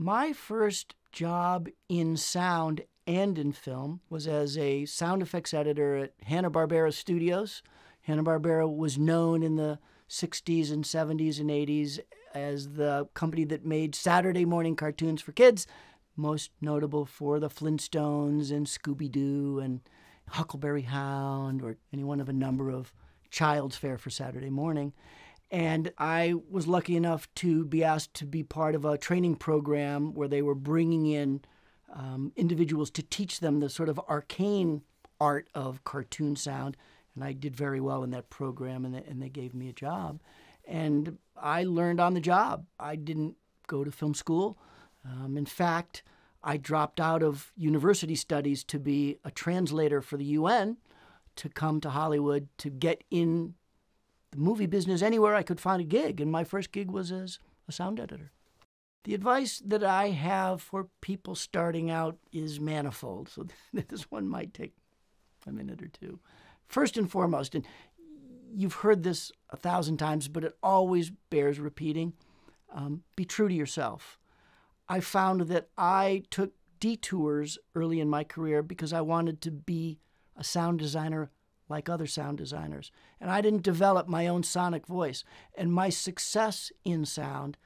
My first job in sound and in film was as a sound effects editor at Hanna-Barbera Studios. Hanna-Barbera was known in the 60s and 70s and 80s as the company that made Saturday morning cartoons for kids, most notable for the Flintstones and Scooby Doo and Huckleberry Hound, or any one of a number of child's fare for Saturday morning. And I was lucky enough to be asked to be part of a training program where they were bringing in um, individuals to teach them the sort of arcane art of cartoon sound. And I did very well in that program, and they, and they gave me a job. And I learned on the job. I didn't go to film school. Um, in fact, I dropped out of university studies to be a translator for the UN to come to Hollywood to get in the movie business anywhere I could find a gig. And my first gig was as a sound editor. The advice that I have for people starting out is manifold. So this one might take a minute or two. First and foremost, and you've heard this a thousand times, but it always bears repeating um, be true to yourself. I found that I took detours early in my career because I wanted to be a sound designer like other sound designers. And I didn't develop my own sonic voice. And my success in sound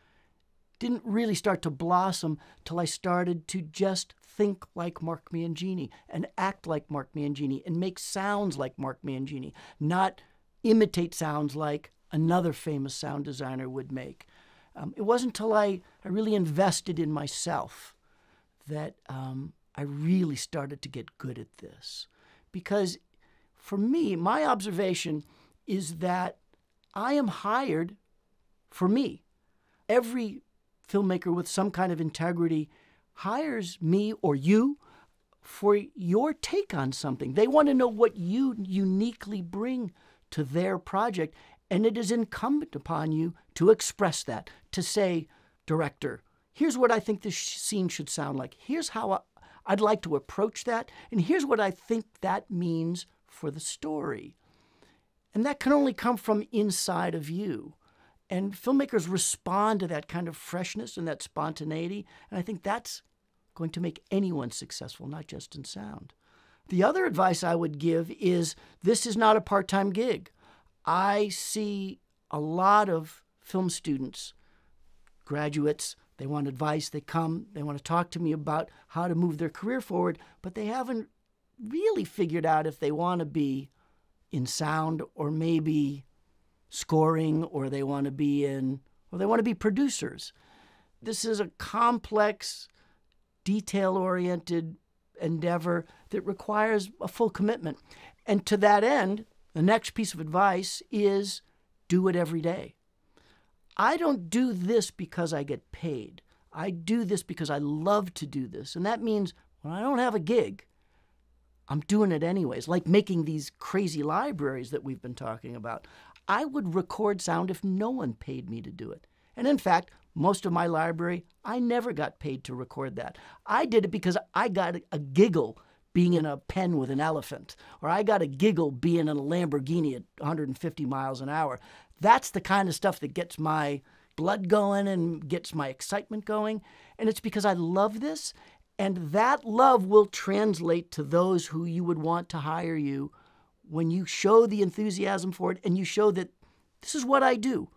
didn't really start to blossom till I started to just think like Mark Mangini and act like Mark Mangini and make sounds like Mark Mangini, not imitate sounds like another famous sound designer would make. Um, it wasn't until I, I really invested in myself that um, I really started to get good at this. Because for me, my observation is that I am hired for me. Every filmmaker with some kind of integrity hires me or you for your take on something. They want to know what you uniquely bring to their project. And it is incumbent upon you to express that, to say, director, here's what I think this scene should sound like. Here's how I'd like to approach that. And here's what I think that means for the story. And that can only come from inside of you. And filmmakers respond to that kind of freshness and that spontaneity. And I think that's going to make anyone successful, not just in sound. The other advice I would give is this is not a part time gig. I see a lot of film students, graduates, they want advice, they come, they want to talk to me about how to move their career forward, but they haven't really figured out if they want to be in sound or maybe scoring or they want to be in or they want to be producers. This is a complex, detail oriented endeavor that requires a full commitment. And to that end, the next piece of advice is do it every day. I don't do this because I get paid. I do this because I love to do this. And that means when I don't have a gig, I'm doing it anyways, like making these crazy libraries that we've been talking about. I would record sound if no one paid me to do it. And in fact, most of my library, I never got paid to record that. I did it because I got a giggle being in a pen with an elephant, or I got a giggle being in a Lamborghini at 150 miles an hour. That's the kind of stuff that gets my blood going and gets my excitement going. And it's because I love this and that love will translate to those who you would want to hire you when you show the enthusiasm for it and you show that this is what I do.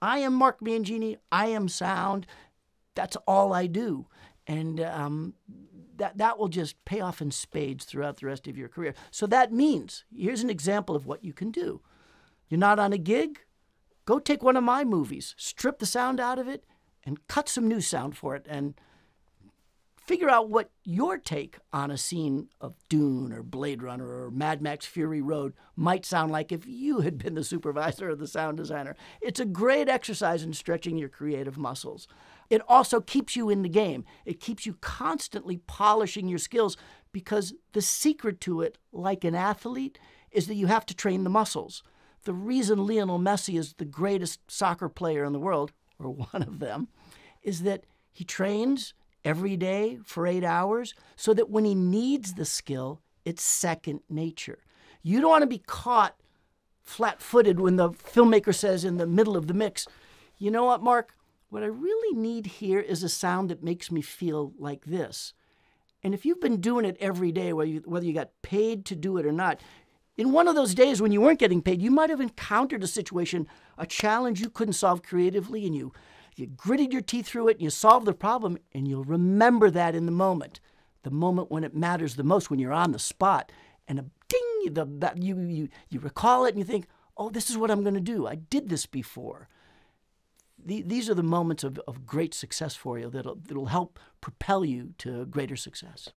I am Mark Mangini. I am sound. That's all I do. And um, that, that will just pay off in spades throughout the rest of your career. So that means here's an example of what you can do. You're not on a gig? Go take one of my movies, strip the sound out of it, and cut some new sound for it. And figure out what your take on a scene of Dune or Blade Runner or Mad Max Fury Road might sound like if you had been the supervisor or the sound designer. It's a great exercise in stretching your creative muscles. It also keeps you in the game. It keeps you constantly polishing your skills because the secret to it, like an athlete, is that you have to train the muscles. The reason Lionel Messi is the greatest soccer player in the world, or one of them, is that he trains every day for eight hours so that when he needs the skill, it's second nature. You don't want to be caught flat footed when the filmmaker says in the middle of the mix, you know what, Mark? what I really need here is a sound that makes me feel like this. And if you've been doing it every day, whether you, whether you got paid to do it or not, in one of those days when you weren't getting paid, you might have encountered a situation, a challenge you couldn't solve creatively, and you, you gritted your teeth through it and you solved the problem, and you'll remember that in the moment, the moment when it matters the most, when you're on the spot, and a ding, the, you, you, you recall it and you think, oh, this is what I'm going to do. I did this before. The, these are the moments of, of great success for you that'll, that'll help propel you to greater success.